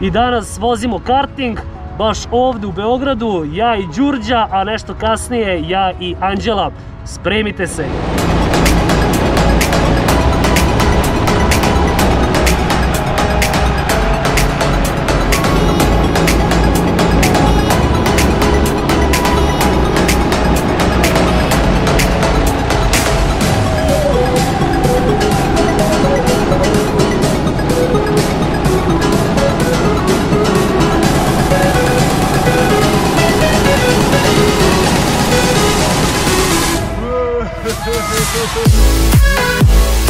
i danas vozimo karting baš ovde u Beogradu, ja i Đurđa, a nešto kasnije ja i Anđela. Spremite se! Foi, foi, foi, foi.